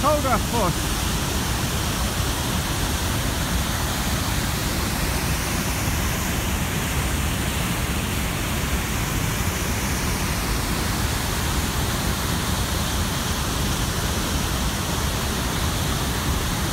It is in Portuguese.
só o gafoso.